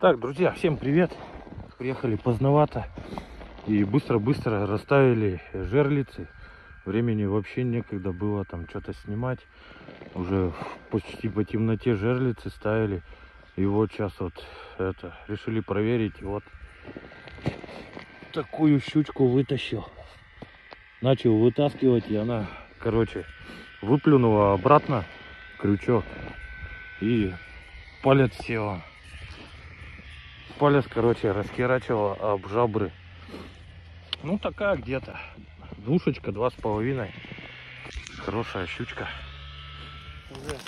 Так, друзья, всем привет. Приехали поздновато и быстро-быстро расставили жерлицы. Времени вообще некогда было там что-то снимать. Уже почти по темноте жерлицы ставили. И вот сейчас вот это решили проверить. Вот такую щучку вытащил. Начал вытаскивать, и она, короче, выплюнула обратно крючок. И палец села. Палец, короче, раскирачивала об жабры. Ну, такая где-то. Душечка, два с половиной. Хорошая щучка. уже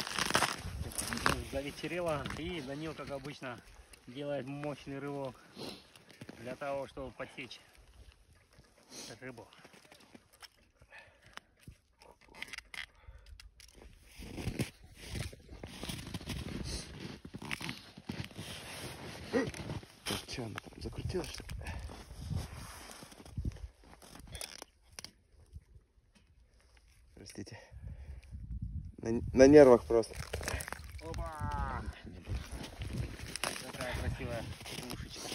завечерело, и Данил, как обычно, делает мощный рывок для того, чтобы подсечь рыбу. Че, она там закрутилась, что ли? Простите. На, на нервах просто. Опа! Какая красивая ушечка.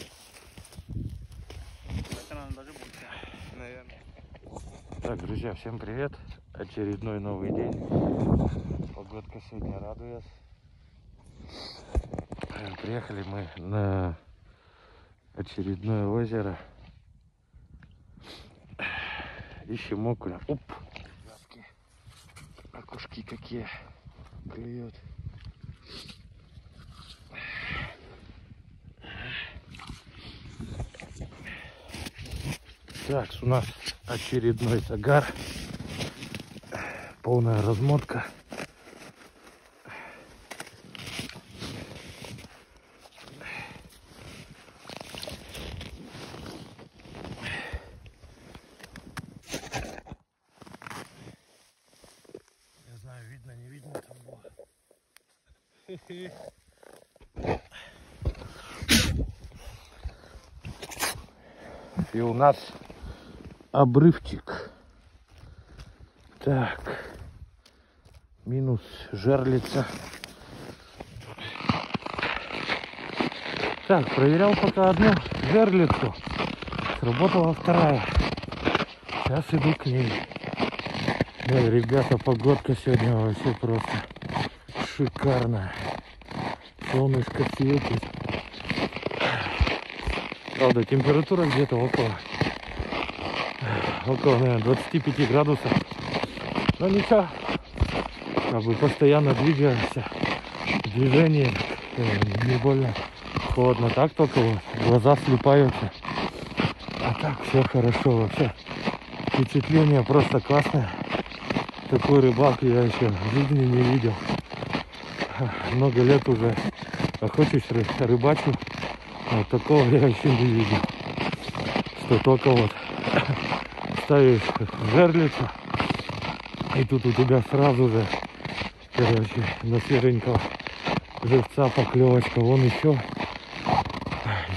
Это даже больше. Наверное. Так, друзья, всем привет. Очередной новый день. Погодка сегодня радует. Приехали мы на очередное озеро. Ищем окуня. Оп! Гадкие. Окушки какие клюют. Так, у нас очередной загар. Полная размотка. Не знаю, видно, не видно там было. И у нас обрывчик. Так. Минус жерлица. Так, проверял пока одну жерлицу. Сработала вторая. Сейчас иду к ней. Ой, ребята, погодка сегодня вообще просто шикарная. Солнышко светит. Правда, температура где-то около, около, наверное, 25 градусов. Но ничего, как бы постоянно двигаешься, движение э, не больно холодно. Так только вот глаза слепаются. А так все хорошо вообще. Впечатление просто классное. Такой рыбак я еще в жизни не видел. Много лет уже охочусь, ры- рыбачу. А Вот такого я еще не видел. Что только вот ставишь жерлицу, и тут у тебя сразу же, короче, на свеженького живца поклевочка. Вон еще,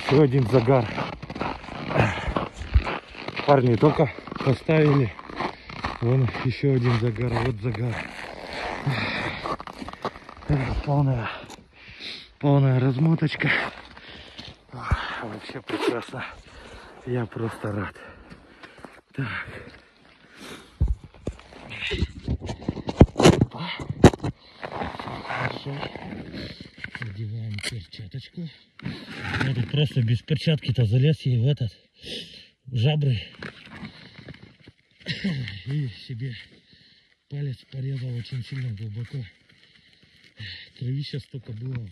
еще один загар. Парни только поставили. Вон еще один загар, вот загар. Полная, полная размоточка. Вообще прекрасно. Я просто рад. Так. Опа. Хорошо. Надеваем перчаточку. Я просто без перчатки-то залез ей в этот жабры. И себе палец порезал очень сильно глубоко. Кровища столько было.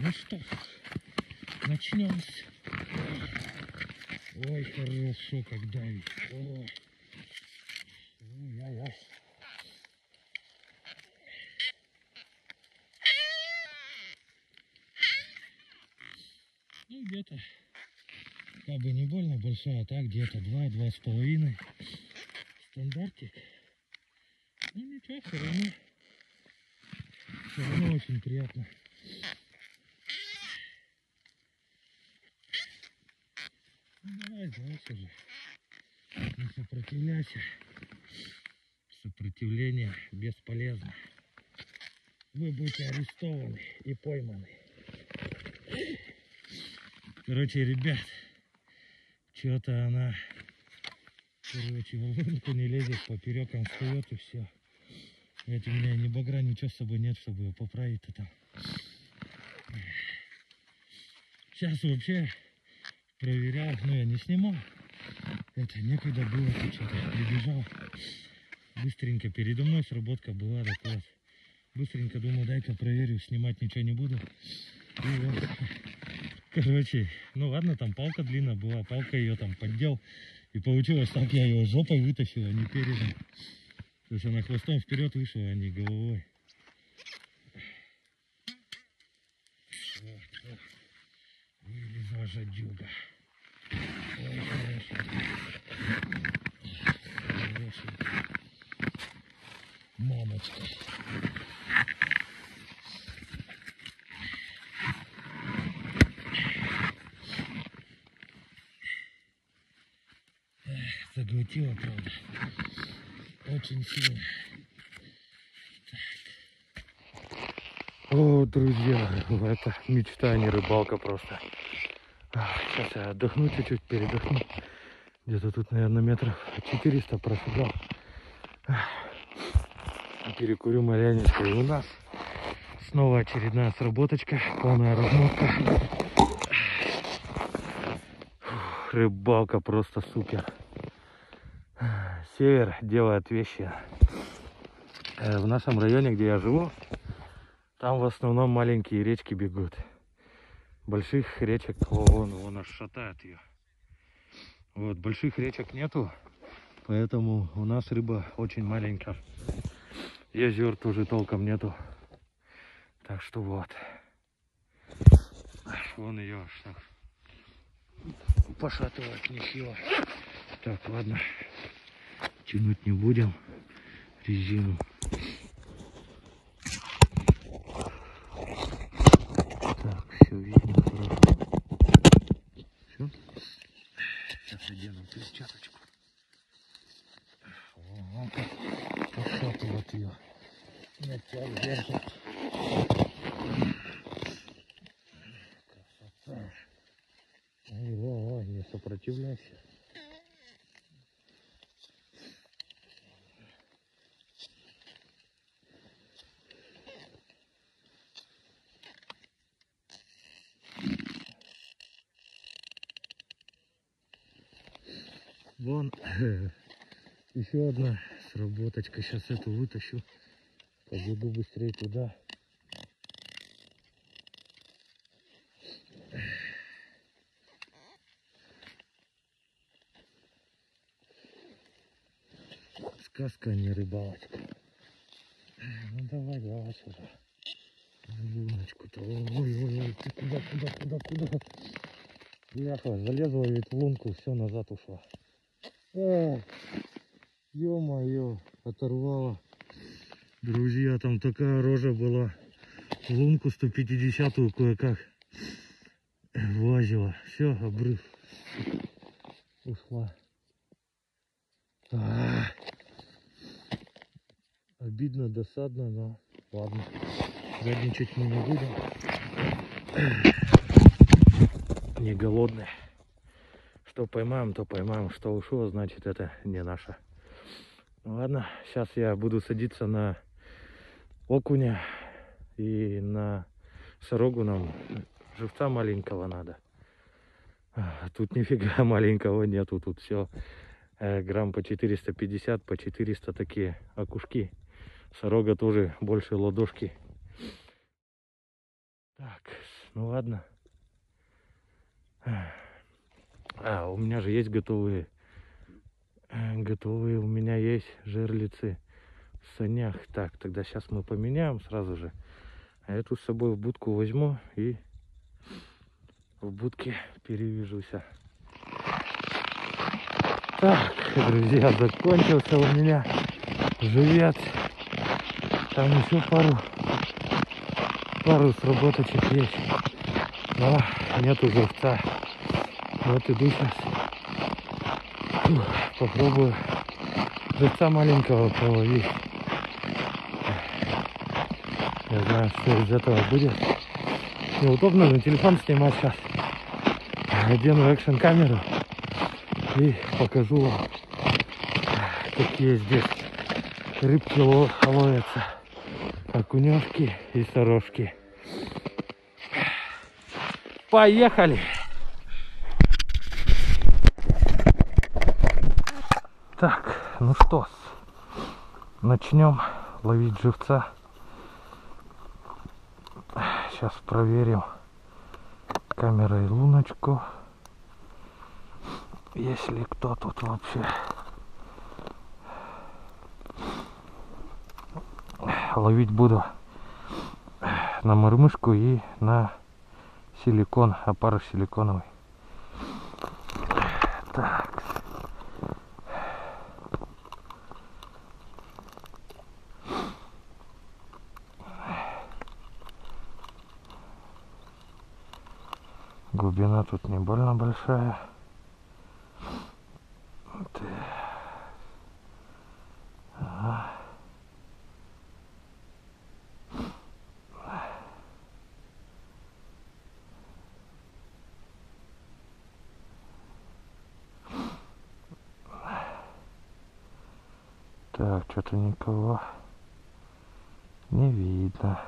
Ну что, начнем. Ой, хорошо, как давит. Ну, где-то, как бы не больно большая, а так где-то два, два с половиной. Стандартик. Все равно. Все равно очень приятно. Ну, давай, давай уже. Не сопротивляйся. Сопротивление бесполезно. вы будете арестованы и пойманы. Короче, ребят, что-то она, короче, в лунку не лезет, попереком встает и все. Ведь у меня ни багра, ничего с собой нет, чтобы ее поправить-то там. Сейчас вообще проверял, но я не снимал. Это некогда было, что-то прибежал. Быстренько передо мной сработка была, так вот. Быстренько думаю, дай-ка проверю, снимать ничего не буду. И вот, короче, ну ладно, там палка длинная была, палка ее там поддел. И получилось так, я ее жопой вытащил, а не передом. То есть она хвостом вперед вышла, а не головой. Вот, вот. Вылезла жадюга. Ой, хорошенькая. Мамочка. Эх, Заглотила, правда. Сильно. О, друзья, это мечта, а не рыбалка просто. Сейчас я отдохну чуть-чуть, передохну. Где-то тут, наверное, метров 400 прошагал. Перекурю маляничку. И у нас снова очередная сработочка, полная размотка. Рыбалка просто супер. Север делает вещи. Э, В нашем районе, где я живу, там в основном маленькие речки бегут. Больших речек, вон, вон аж шатает ее. Вот, больших речек нету, поэтому у нас рыба очень маленькая. И озер тоже толком нету. Так что вот. Вон ее аж так пошатывает нехило. Так, ладно. Тянуть не будем резину. Так, все видно хорошо. Все. Сейчас одену перчаточку. Как пошатывает ее. Красота. Ой, не сопротивляйся. Вон еще одна сработочка. Сейчас эту вытащу. Побегу быстрее туда. Сказка, а не рыбалочка. Ну давай, давай сюда. Луночку-то. Ой-ой-ой, ты куда, куда, куда, куда? Яха, залезла ведь в лунку, все назад ушла. Эх, ё-моё, оторвала. Друзья, там такая рожа была. Лунку 150-ю кое-как влазила. Все, обрыв. Ушла. А, Обидно, досадно, но ладно. Жадничать мы не будем. Не голодные. Что поймаем, то поймаем. Что ушло, значит это не наше. Ладно, сейчас я буду садиться на окуня и на сорогу нам живца маленького надо. А, Тут нифига маленького нету, тут все грамм по 450, по 400 такие окушки. Сорога тоже больше ладошки. Так, ну ладно. А, у меня же есть готовые. Э, Готовые у меня есть жерлицы в санях. Так, тогда сейчас мы поменяем сразу же. А эту с собой в будку возьму и в будке перевяжуся. Так, друзья, закончился у меня живец. Там еще пару, пару сработочек есть. Но нету живца. Вот иду сейчас. Попробую живца маленького половить. Не знаю, что из этого будет. Неудобно на телефон снимать сейчас. Одену экшн камеру и покажу вам, какие здесь рыбки ло- ловятся. Окуневки и сорожки. Поехали! Так, что, начнем ловить живца. Сейчас проверим камерой луночку. Если кто тут вообще ловить буду на мормышку и на силикон, опарыш силиконовый. Так. Глубина тут не больно большая. Так. Ага. Так, что-то никого не видно.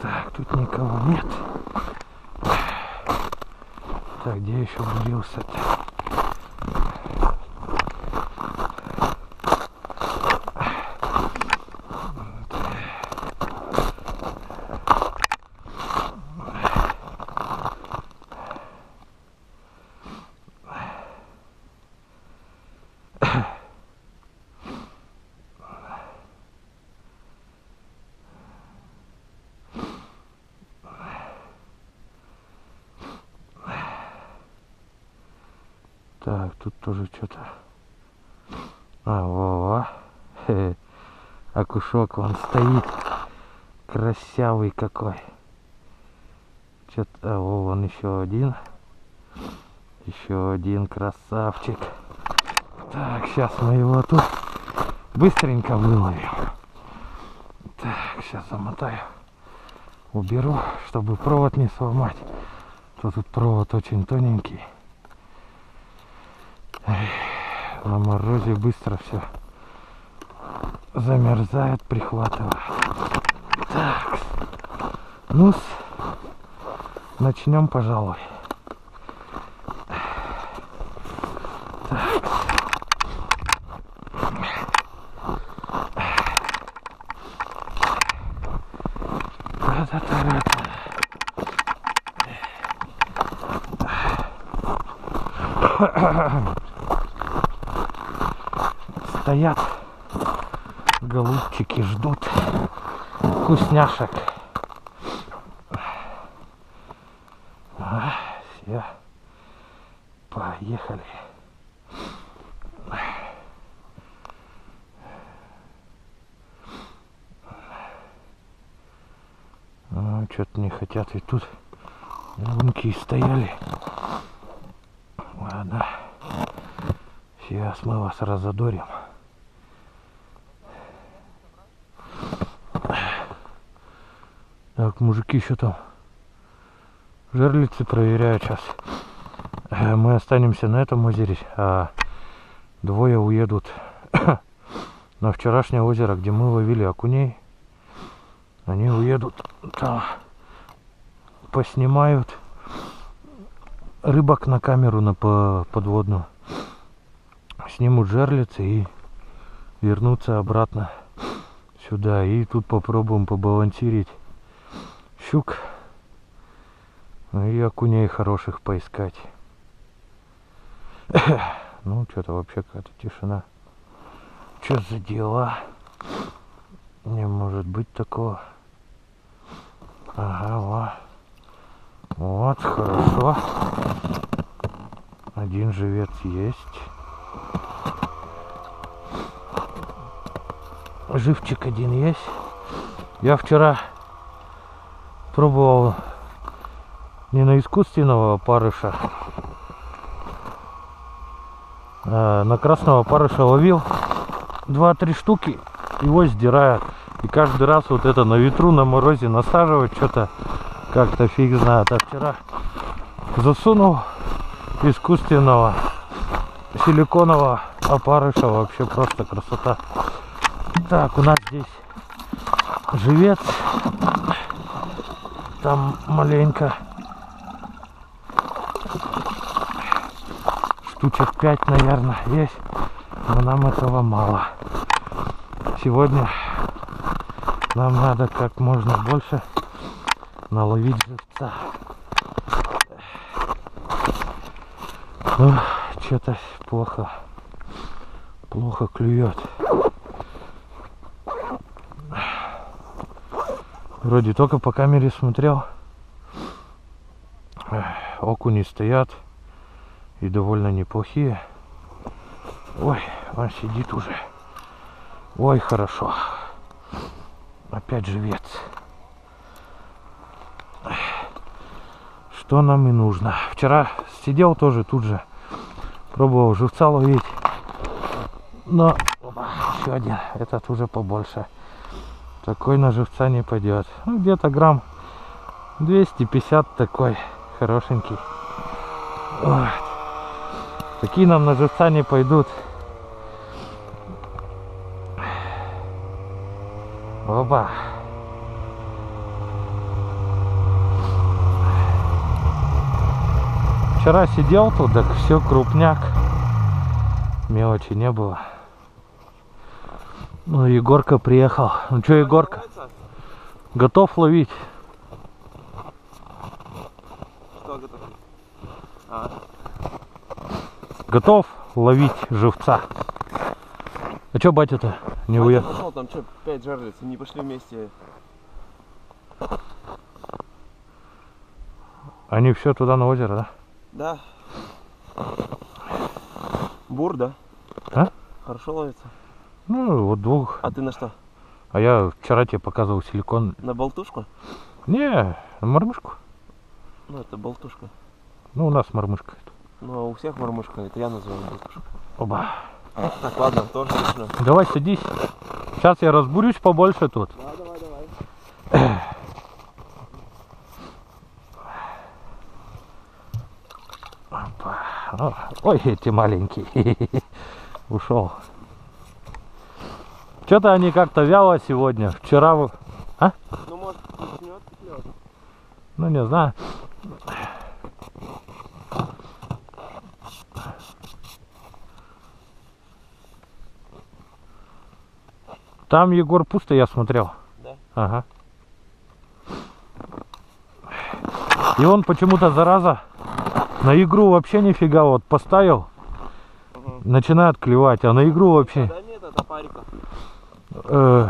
Так, тут никого нет. Так, где еще влился-то? Так, тут тоже что-то. А, во-во. Хе-хе. Окушок вон стоит. Красивый какой. Что-то, а, во, вон еще один. Еще один красавчик. Так, сейчас мы его тут быстренько выловим. Так, сейчас замотаю. Уберу, чтобы провод не сломать. То тут провод очень тоненький. На морозе быстро все замерзает, прихватывает. Так, ну начнем, пожалуй. Так. Та-та-та-та-та. стоят голубчики ждут вкусняшек. А, все поехали. Что-то не хотят и тут лунки стояли. Ладно сейчас мы вас разодорим Мужики еще там жерлицы проверяют сейчас. Э, Мы останемся на этом озере, а двое уедут на вчерашнее озеро, где мы ловили окуней. Они уедут там, поснимают рыбок на камеру на по- подводную. Снимут жерлицы и вернутся обратно сюда. И тут попробуем побалансировать щук ну и окуней хороших поискать. Ну, что-то вообще какая-то тишина. Что за дела? Не может быть такого. Ага, во. Вот, хорошо. Один живец есть. Живчик один есть. Я вчера пробовал не на искусственного опарыша, а на красного опарыша ловил 2-3 штуки, его сдирают. И каждый раз вот это на ветру, на морозе насаживать что-то как-то фиг знает. А вчера засунул искусственного силиконового опарыша. Вообще просто красота. Так, у нас здесь живец. Там маленько. Штучек 5, наверное, есть. Но нам этого мало. Сегодня нам надо как можно больше наловить живца. Ну, что-то плохо. Плохо клюет. Вроде только по камере смотрел. Окуни стоят. И довольно неплохие. Ой, он сидит уже. Ой, хорошо. Опять живец. Что нам и нужно. Вчера сидел тоже тут же. Пробовал живца ловить. Но еще один. Этот уже побольше. Такой на живца не пойдет. Ну, где-то грамм 250 такой. Хорошенький. Вот. Такие нам на живца не пойдут. Опа. Вчера сидел тут, так все крупняк. Мелочи не было. Ну, Егорка приехал. Ну что, Егорка, готов ловить? Что готов? А, Готов ловить живца? А что батя-то не уехал? Пошел, там что, 5 жерлиц, не пошли вместе. Они все туда на озеро, да? Да. Бур, да? А? Хорошо ловится. Ну, вот двух. А ты на что? А я вчера тебе показывал силикон. На болтушку? Не, на мормышку. Ну, это болтушка. Ну, у нас мормышка. Ну, а у всех мормышка, это я называю болтушка. Оба. Так, ладно, тоже смешно. Давай садись. Сейчас я разбурюсь побольше тут. Да, давай, давай. Опа. Ой, эти маленькие. Ушел. Что-то они как-то вяло сегодня. Вчера, вы- Ну, может, начнет клёв. ну не знаю. Там Егор пусто, я смотрел. Да? Ага. И он почему-то, зараза, на игру вообще нифига вот поставил, начинает клевать, а на игру вообще... Да нет, это парика. Э,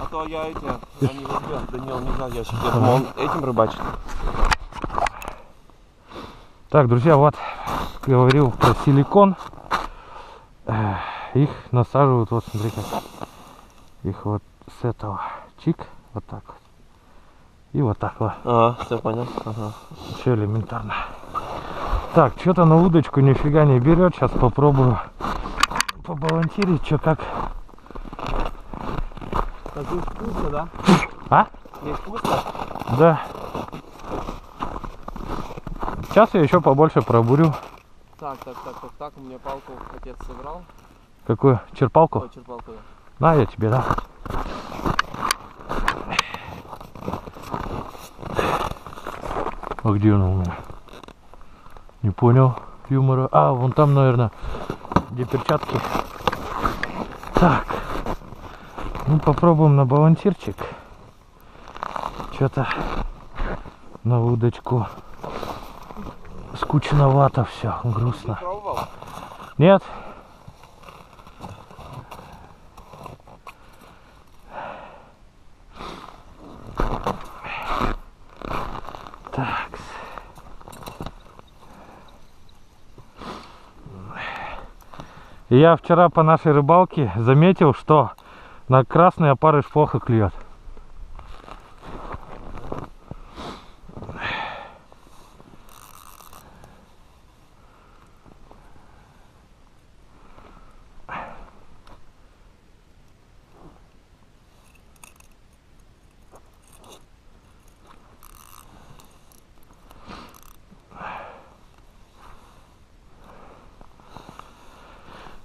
А то я эти, они возьмет. Данил не знал, я сейчас я думал, он этим рыбачит. Так, друзья, вот говорил про силикон. Их насаживают, вот смотри как. Их вот с этого чик, вот так вот. И вот так вот. Ага, все понял. Ага. Все элементарно. Так, что-то на удочку нифига не берет. Сейчас попробую побалансировать, что как. Так здесь вкусно, да? А? Здесь вкусно? Да. Сейчас я еще побольше пробурю. Так, так, так, так, так, у меня палку отец собрал. Какую? Черпалку? Ой, черпалку, да. На, я тебе, да. А где она у меня? Не понял юмора. А, вон там, наверное, где перчатки. Так. Ну, попробуем на балансирчик. Что-то на удочку скучновато все, грустно. Нет? Так. Я вчера по нашей рыбалке заметил, что на красный опарыш плохо клюет.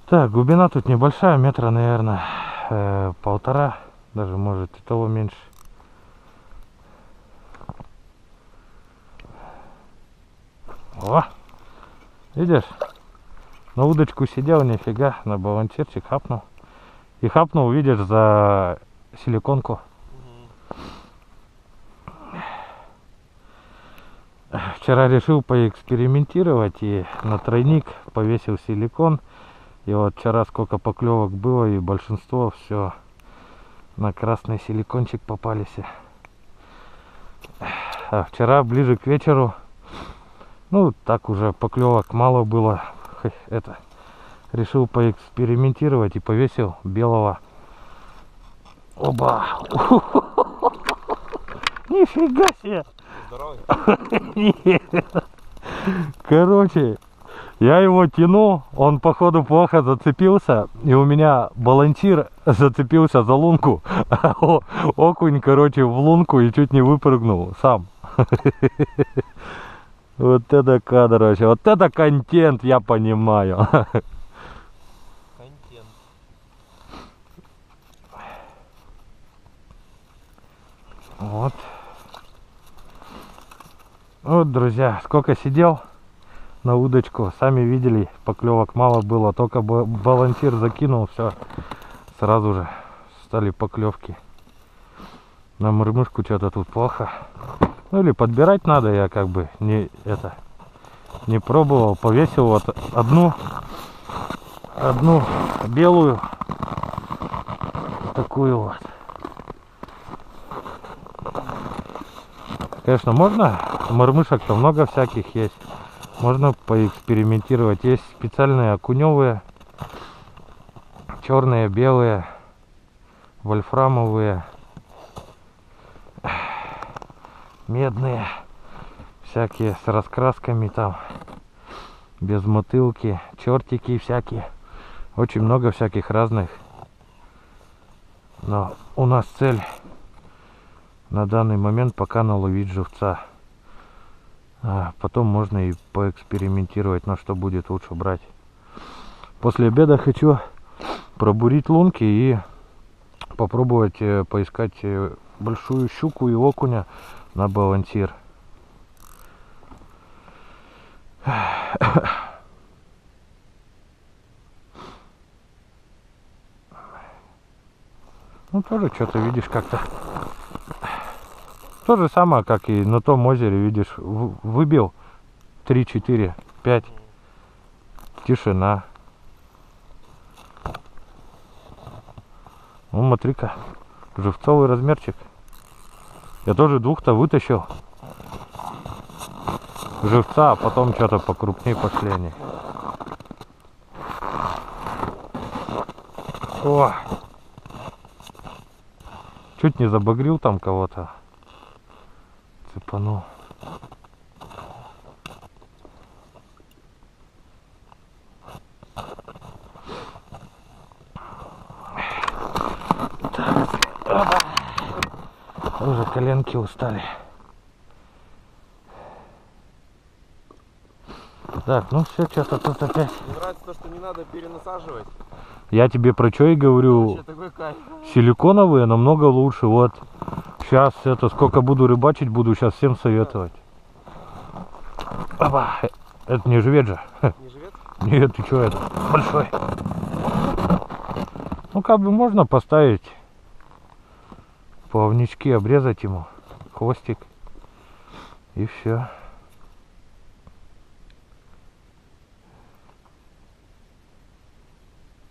Так, глубина тут небольшая, метра, наверное, э, полтора, даже может и того меньше. О, видишь, на удочку сидел, нифига, на балансирчик хапнул. И хапнул, видишь, за силиконку. Вчера решил поэкспериментировать и на тройник повесил силикон. И вот вчера сколько поклевок было, и большинство все на красный силикончик попались. А вчера ближе к вечеру, ну так уже поклевок мало было, это решил поэкспериментировать и повесил белого. Оба! Нифига себе! Короче, я его тяну, он походу плохо зацепился, и у меня балансир зацепился за лунку, а окунь, короче, в лунку и чуть не выпрыгнул сам. Вот это кадр вообще, вот это контент, я понимаю. Контент. Вот. Вот, друзья, сколько сидел на удочку, сами видели, поклевок мало было, только ба- балансир закинул, все, сразу же стали поклевки. На мормышку что-то тут плохо. Ну или подбирать надо, я как бы не это не пробовал, повесил вот одну одну белую такую вот. Конечно, можно, мормышек-то много всяких есть. Можно поэкспериментировать. Есть специальные окуневые, черные, белые, вольфрамовые, медные, всякие с раскрасками там, без мотылки, чертики всякие. Очень много всяких разных. Но у нас цель на данный момент пока наловить живца. А потом можно и поэкспериментировать, на что будет лучше брать. После обеда хочу пробурить лунки и попробовать э, поискать э, большую щуку и окуня на балансир. Ну тоже что-то видишь как-то. То же самое, как и на том озере, видишь, выбил 3, 4, 5. Тишина. Ну, смотри-ка, живцовый размерчик. Я тоже двух-то вытащил. Живца, а потом что-то покрупнее пошли они. О! Чуть не забагрил там кого-то. Цепанул. Так. Оба. Уже коленки устали. Так, ну все, что-то тут опять. Мне нравится то, что не надо перенасаживать. Я тебе про что и говорю. Вообще такой кайф. Силиконовые намного лучше. Вот. Сейчас это сколько буду рыбачить, буду сейчас всем советовать. Опа. э, Это не живет же. Не живет? Нет, ты что это? Большой. Ну как бы можно поставить плавнички, обрезать ему хвостик. И все.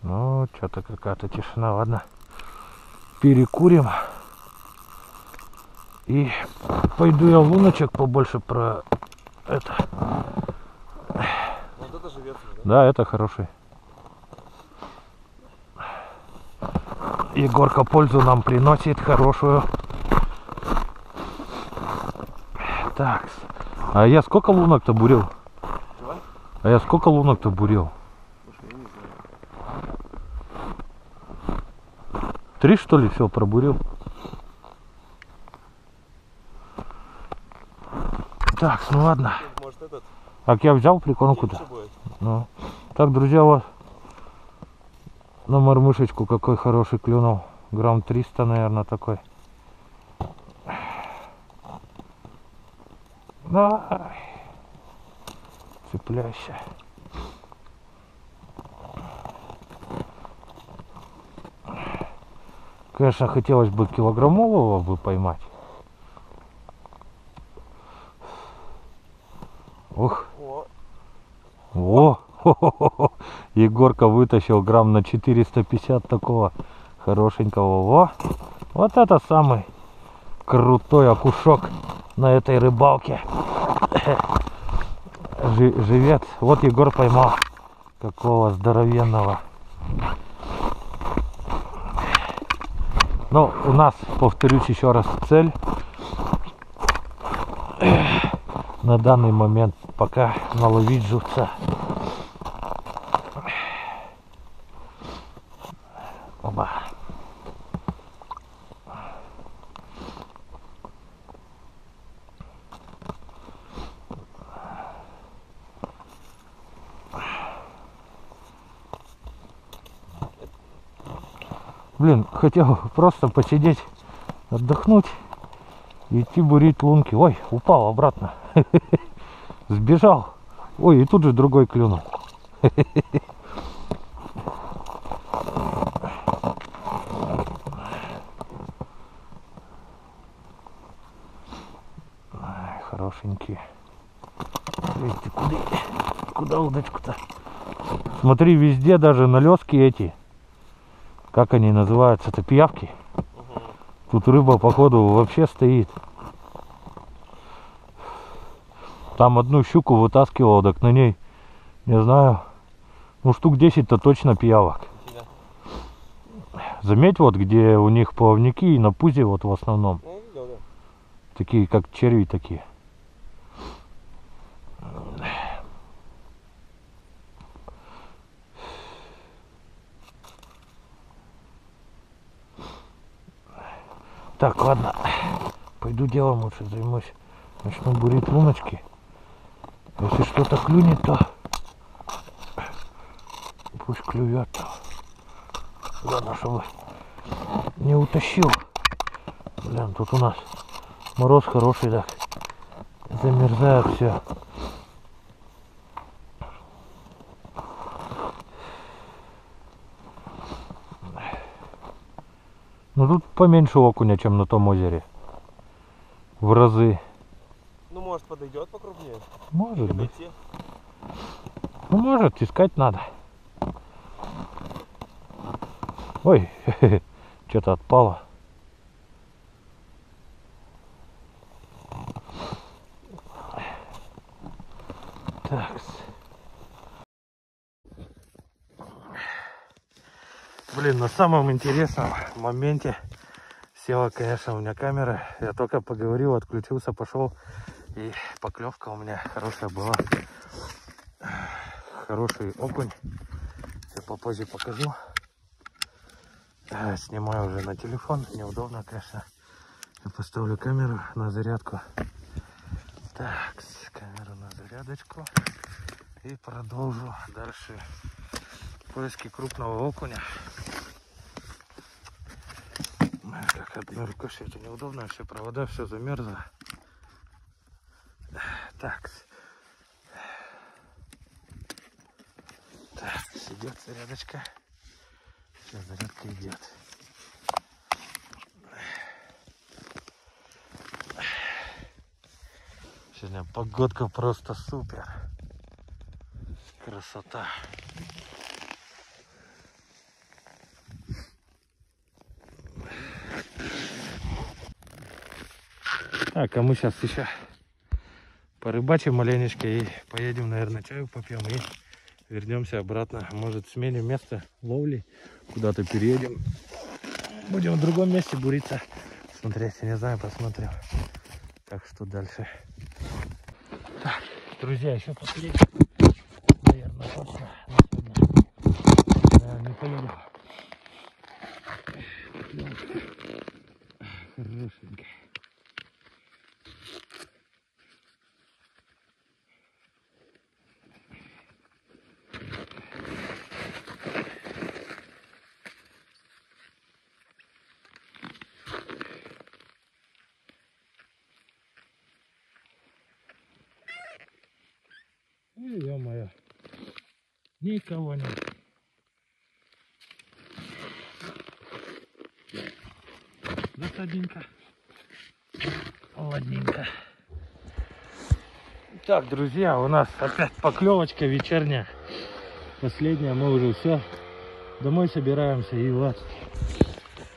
Ну, что-то какая-то тишина, ладно. Перекурим. И пойду я луночек побольше про это. Вот это живет да? Да, это хороший. Егорка пользу нам приносит хорошую. Так. А я сколько лунок-то бурил? Чего? А я сколько лунок-то бурил? Слушай. Три что ли все пробурил? Так, ну ладно. Может этот Так я взял прикормку-то. Ну. Так, друзья, вот На мормышечку какой хороший клюнул. Грамм 300, наверное, такой. Ай. Цепляйся. Конечно, хотелось бы килограммового бы поймать. Ух, О, Егорка вытащил грамм на 450 такого хорошенького. Во! Вот это самый крутой окушок на этой рыбалке. Жи- Живец. Вот Егор поймал какого здоровенного. Ну, у нас, повторюсь еще раз, цель на данный момент пока наловить живца. Оба. Блин, хотел просто посидеть, отдохнуть и идти бурить лунки. Ой, упал обратно. Сбежал. Ой, и тут же другой клюнул. Хорошенькие. Куда, куда удочку-то? Смотри, везде даже налески эти. Как они называются-то? Пиявки. Тут рыба, походу, вообще стоит. Там одну щуку вытаскивал, так на ней, не знаю, ну штук 10-то точно пиявок. Заметь вот, где у них плавники и на пузе вот в основном. Ну, да. Такие, как черви такие. Так, ладно. Пойду делом лучше займусь. Начну бурить луночки. Если что-то клюнет, то пусть клюет. Главное, чтобы не утащил. Блин, тут у нас мороз хороший, так замерзает все. Тут поменьше окуня, чем на том озере. В разы. Ну, может, подойдет покрупнее. Может быть. Ну может, искать надо. Ой, что-то отпало. Блин, на самом интересном моменте села, конечно, у меня камера. Я только поговорил, отключился, пошел. И поклевка у меня хорошая была. Хороший окунь. Я попозже покажу. А, Снимаю уже на телефон. Неудобно, конечно. Я поставлю камеру на зарядку. Так, камеру на зарядочку. И продолжу дальше поиски крупного окуня. Ой, Как все это неудобно, все провода, все замерзло. Так. Так, идет зарядочка. Сейчас зарядка идет. Сегодня погодка просто супер. Красота. Так, а мы сейчас еще порыбачим маленечко и поедем, наверное, чаю попьем и вернемся обратно. Может, сменим место ловли, куда-то переедем. Будем в другом месте буриться. Смотреть, не знаю, посмотрим. Так что дальше. Так, друзья, еще посмотреть. Наверное, точно. на сегодня, наверное, не поедем. Хорошенько. И ё-моё. Нет. Засадненько. Ладненько. Так, друзья, у нас опять поклевочка вечерняя. Последняя, мы уже все. Домой собираемся и вот.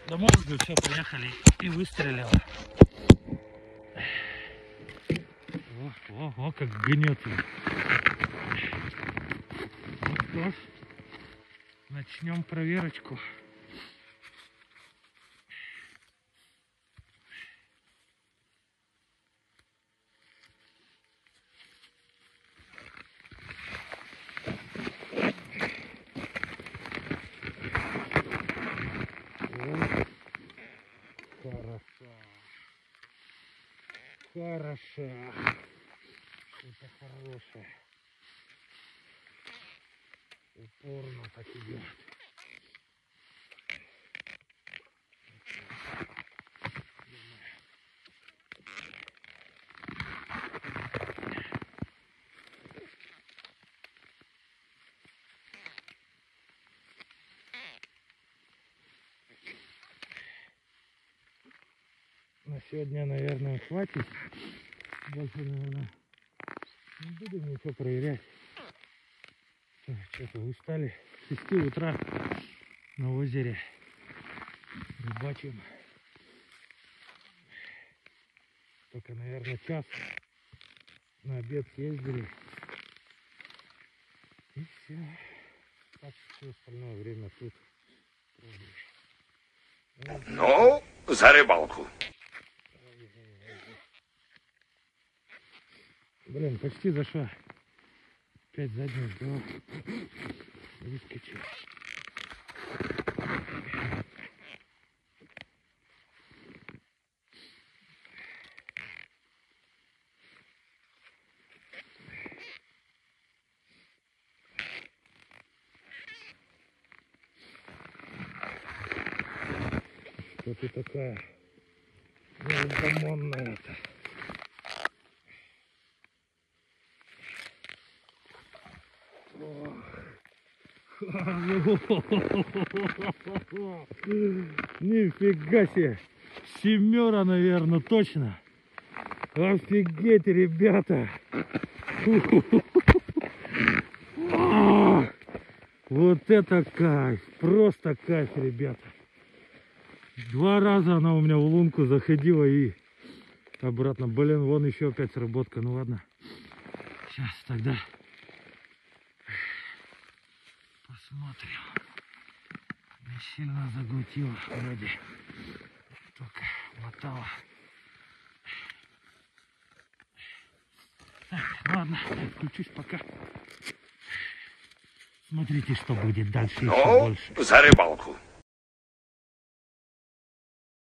Домой уже все, приехали и выстрелил. О, о, о, как гнет его. Ну начнем проверочку. О, Хорошо. Хорошо. Это хорошее. Упорно так идет. На сегодня, наверное, хватит. Больше, наверное, не будем ничего проверять. Что-то устали. С 6 утра на озере рыбачим. Только, наверное, час на обед съездили. И все. Так все остальное время тут. Ну, за рыбалку. Блин, почти зашла. Опять заднюю сдал. Выскочил. Что ты такая неугомонная-то? Нифига себе. Семера, наверное, точно. Офигеть, ребята. Вот это кайф. Просто кайф, ребята. Два раза она у меня в лунку заходила и обратно. Блин, вон еще опять сработка. Ну ладно. Сейчас тогда посмотрим. Не сильно загутила вроде. Только мотала. Так, ладно, включусь пока. Смотрите, что будет дальше Ну, за рыбалку.